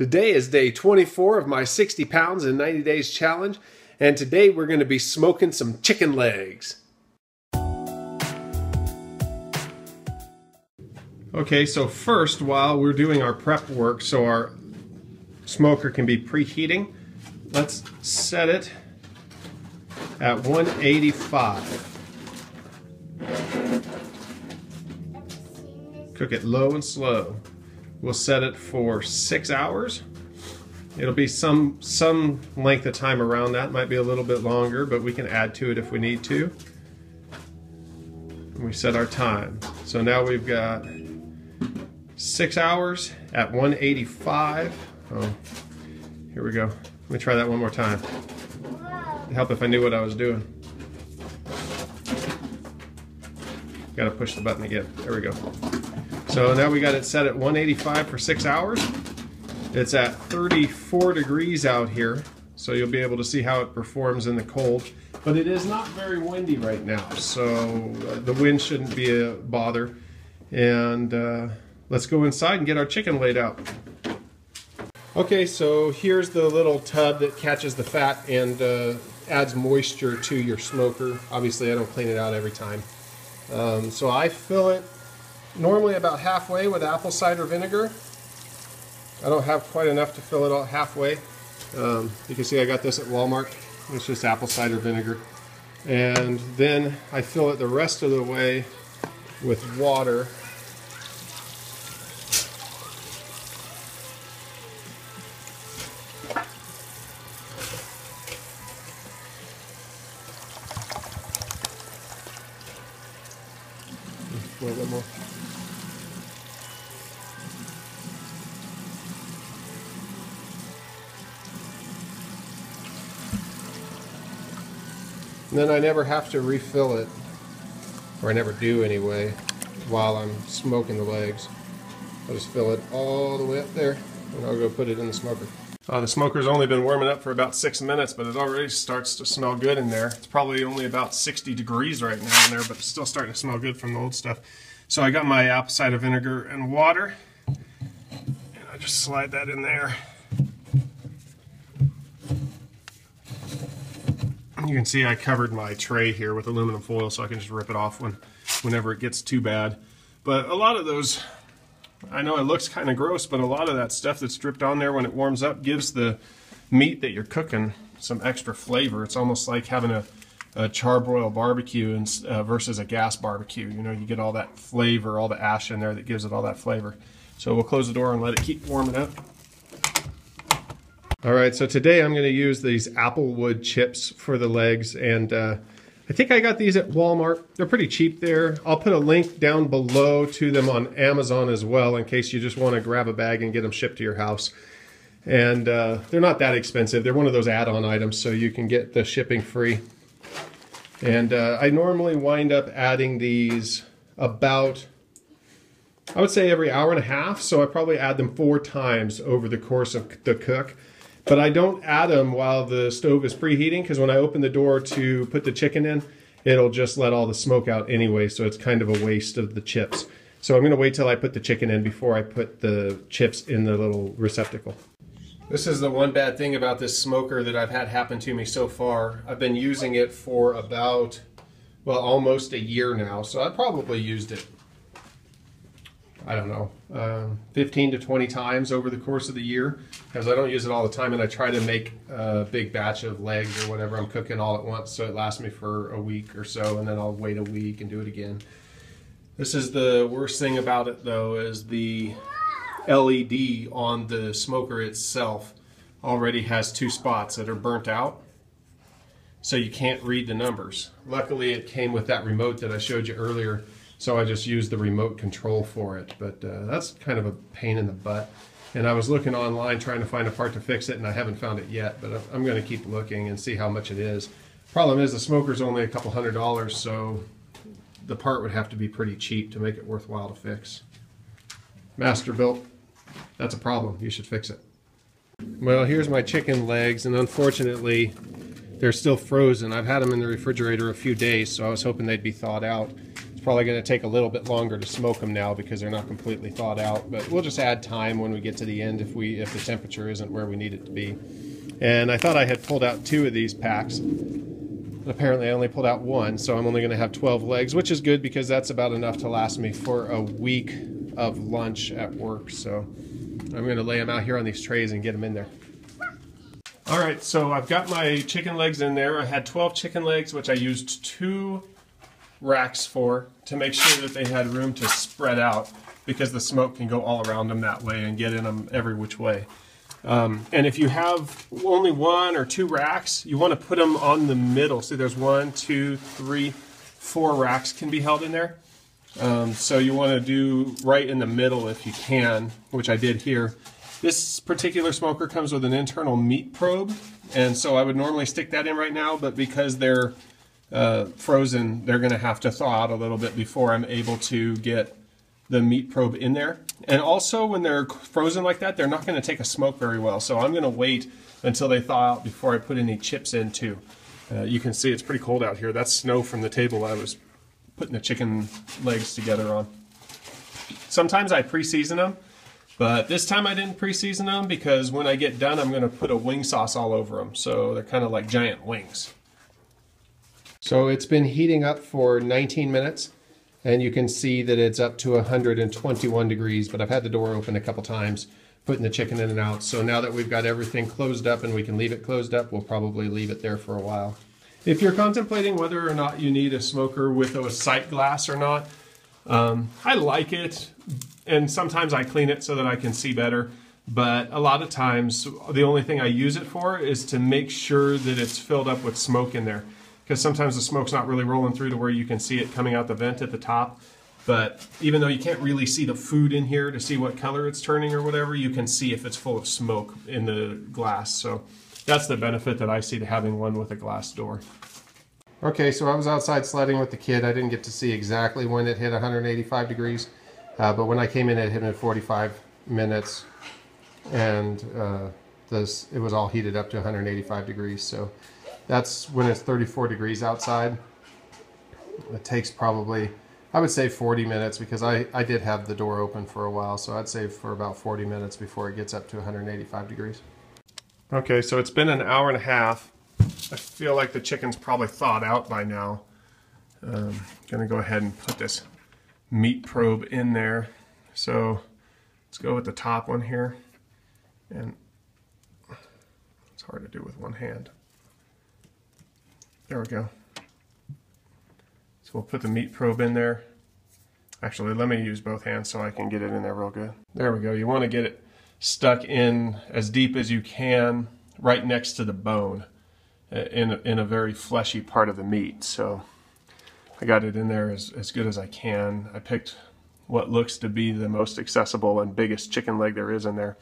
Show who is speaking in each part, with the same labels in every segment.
Speaker 1: Today is day 24 of my 60 pounds in 90 days challenge, and today we're going to be smoking some chicken legs. Okay, so first, while we're doing our prep work so our smoker can be preheating, let's set it at 185. Cook it low and slow. We'll set it for six hours. It'll be some some length of time around that. Might be a little bit longer, but we can add to it if we need to. And we set our time. So now we've got six hours at 185. Oh, here we go. Let me try that one more time. It'd help if I knew what I was doing. Gotta push the button again. There we go. So now we got it set at 185 for six hours. It's at 34 degrees out here, so you'll be able to see how it performs in the cold. But it is not very windy right now, so uh, the wind shouldn't be a bother. And uh, let's go inside and get our chicken laid out. Okay, so here's the little tub that catches the fat and uh, adds moisture to your smoker. Obviously, I don't clean it out every time. Um, so I fill it normally about halfway with apple cider vinegar. I don't have quite enough to fill it all halfway. Um, you can see I got this at Walmart. It's just apple cider vinegar. And then I fill it the rest of the way with water. And then I never have to refill it, or I never do anyway, while I'm smoking the legs. I'll just fill it all the way up there, and I'll go put it in the smoker. Uh, the smoker's only been warming up for about six minutes, but it already starts to smell good in there. It's probably only about 60 degrees right now in there, but it's still starting to smell good from the old stuff. So I got my apple cider vinegar and water, and I just slide that in there. You can see I covered my tray here with aluminum foil so I can just rip it off when, whenever it gets too bad. But a lot of those, I know it looks kind of gross, but a lot of that stuff that's dripped on there when it warms up gives the meat that you're cooking some extra flavor. It's almost like having a, a charbroil barbecue and, uh, versus a gas barbecue. You know, you get all that flavor, all the ash in there that gives it all that flavor. So we'll close the door and let it keep warming up. All right, so today I'm going to use these applewood chips for the legs, and uh, I think I got these at Walmart. They're pretty cheap there. I'll put a link down below to them on Amazon as well in case you just want to grab a bag and get them shipped to your house. And uh, they're not that expensive. They're one of those add-on items, so you can get the shipping free. And uh, I normally wind up adding these about, I would say every hour and a half, so I probably add them four times over the course of the cook. But I don't add them while the stove is preheating because when I open the door to put the chicken in, it'll just let all the smoke out anyway, so it's kind of a waste of the chips. So I'm going to wait till I put the chicken in before I put the chips in the little receptacle. This is the one bad thing about this smoker that I've had happen to me so far. I've been using it for about, well, almost a year now, so I probably used it I don't know, uh, 15 to 20 times over the course of the year because I don't use it all the time and I try to make a big batch of legs or whatever I'm cooking all at once so it lasts me for a week or so and then I'll wait a week and do it again. This is the worst thing about it though is the LED on the smoker itself already has two spots that are burnt out so you can't read the numbers. Luckily it came with that remote that I showed you earlier so I just used the remote control for it. But uh, that's kind of a pain in the butt. And I was looking online trying to find a part to fix it, and I haven't found it yet. But I'm going to keep looking and see how much it is. Problem is, the smoker's only a couple hundred dollars, so the part would have to be pretty cheap to make it worthwhile to fix. Masterbuilt, that's a problem. You should fix it. Well, here's my chicken legs, and unfortunately, they're still frozen. I've had them in the refrigerator a few days, so I was hoping they'd be thawed out It's probably going to take a little bit longer to smoke them now because they're not completely thawed out, but we'll just add time when we get to the end if we if the temperature isn't where we need it to be. And I thought I had pulled out two of these packs. Apparently I only pulled out one, so I'm only going to have 12 legs, which is good because that's about enough to last me for a week of lunch at work. So I'm going to lay them out here on these trays and get them in there. All right, so I've got my chicken legs in there. I had 12 chicken legs, which I used two racks for to make sure that they had room to spread out because the smoke can go all around them that way and get in them every which way. Um, and if you have only one or two racks, you want to put them on the middle. See, there's one, two, three, four racks can be held in there. Um, so you want to do right in the middle if you can, which I did here. This particular smoker comes with an internal meat probe, and so I would normally stick that in right now, but because they're uh, frozen, they're going to have to thaw out a little bit before I'm able to get the meat probe in there. And also when they're frozen like that, they're not going to take a smoke very well. So I'm going to wait until they thaw out before I put any chips in too. Uh, you can see it's pretty cold out here. That's snow from the table I was putting the chicken legs together on. Sometimes I pre-season them, but this time I didn't pre-season them because when I get done, I'm going to put a wing sauce all over them. So they're kind of like giant wings. So it's been heating up for 19 minutes and you can see that it's up to 121 degrees, but I've had the door open a couple times, putting the chicken in and out. So now that we've got everything closed up and we can leave it closed up, we'll probably leave it there for a while. If you're contemplating whether or not you need a smoker with a sight glass or not, um, I like it, and sometimes I clean it so that I can see better. But a lot of times, the only thing I use it for is to make sure that it's filled up with smoke in there because sometimes the smoke's not really rolling through to where you can see it coming out the vent at the top. But even though you can't really see the food in here to see what color it's turning or whatever, you can see if it's full of smoke in the glass. So that's the benefit that I see to having one with a glass door. Okay, so I was outside sledding with the kid. I didn't get to see exactly when it hit 185 degrees, uh, but when I came in, it hit in 45 minutes, and uh, this it was all heated up to 185 degrees. So that's when it's 34 degrees outside. It takes probably, I would say 40 minutes because I, I did have the door open for a while. So I'd say for about 40 minutes before it gets up to 185 degrees. Okay, so it's been an hour and a half. I feel like the chicken's probably thawed out by now. Um, gonna go ahead and put this meat probe in there. So let's go with the top one here. And it's hard to do with one hand. There we go. So we'll put the meat probe in there. Actually, let me use both hands so I can get it in there real good. There we go. You want to get it stuck in as deep as you can right next to the bone uh, in a, in a very fleshy part of the meat. So I got it in there as, as good as I can. I picked what looks to be the most accessible and biggest chicken leg there is in there.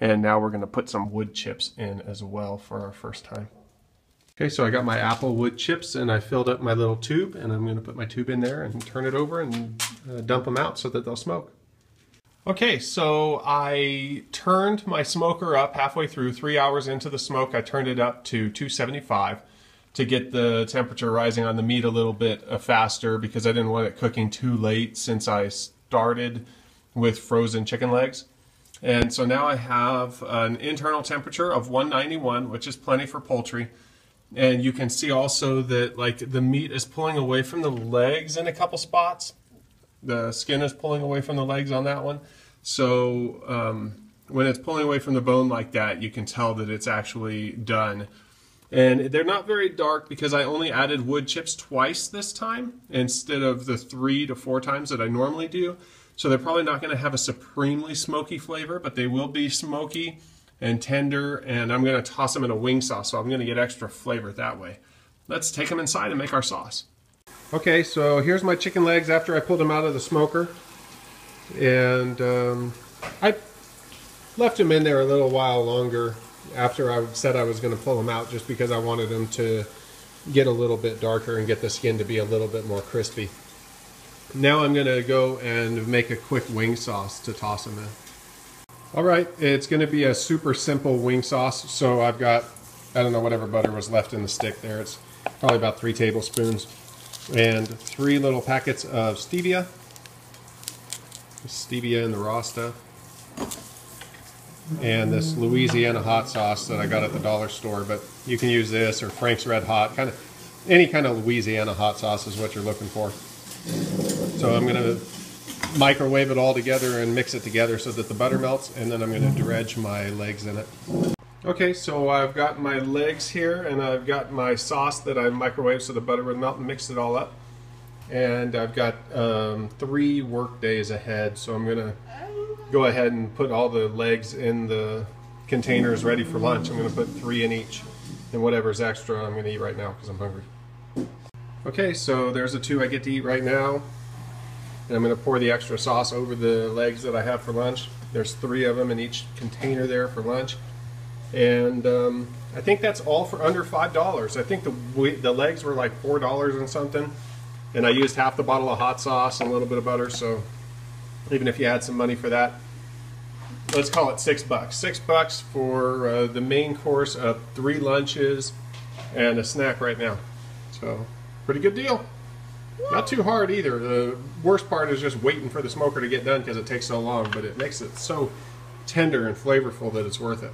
Speaker 1: And now we're going to put some wood chips in as well for our first time. Okay, so I got my apple wood chips and I filled up my little tube and I'm going to put my tube in there and turn it over and uh, dump them out so that they'll smoke. Okay, so I turned my smoker up halfway through, three hours into the smoke, I turned it up to 275 to get the temperature rising on the meat a little bit uh, faster because I didn't want it cooking too late since I started with frozen chicken legs. And so now I have an internal temperature of 191, which is plenty for poultry and you can see also that like the meat is pulling away from the legs in a couple spots. The skin is pulling away from the legs on that one. So um, when it's pulling away from the bone like that you can tell that it's actually done. And they're not very dark because I only added wood chips twice this time instead of the three to four times that I normally do. So they're probably not going to have a supremely smoky flavor but they will be smoky and tender, and I'm to toss them in a wing sauce, so I'm to get extra flavor that way. Let's take them inside and make our sauce. Okay, so here's my chicken legs after I pulled them out of the smoker. And um, I left them in there a little while longer after I said I was to pull them out just because I wanted them to get a little bit darker and get the skin to be a little bit more crispy. Now I'm to go and make a quick wing sauce to toss them in. All right, it's going to be a super simple wing sauce. So I've got, I don't know, whatever butter was left in the stick there. It's probably about three tablespoons. and three little packets of stevia. Stevia in the raw stuff. And this Louisiana hot sauce that I got at the dollar store, but you can use this or Frank's Red Hot, kind of any kind of Louisiana hot sauce is what you're looking for. So I'm gonna microwave it all together and mix it together so that the butter melts, and then I'm gonna dredge my legs in it. Okay, so I've got my legs here, and I've got my sauce that I microwaved so the butter would melt and mixed it all up. And I've got um, three work days ahead, so I'm gonna go ahead and put all the legs in the containers ready for lunch. I'm gonna put three in each, and whatever's extra I'm gonna eat right now because I'm hungry. Okay, so there's the two I get to eat right now. And I'm going to pour the extra sauce over the legs that I have for lunch. There's three of them in each container there for lunch. And um, I think that's all for under $5. I think the, the legs were like $4 and something. And I used half the bottle of hot sauce and a little bit of butter, so even if you had some money for that, let's call it six bucks. Six bucks for uh, the main course of three lunches and a snack right now. So, pretty good deal. Not too hard either. The worst part is just waiting for the smoker to get done because it takes so long, but it makes it so tender and flavorful that it's worth it.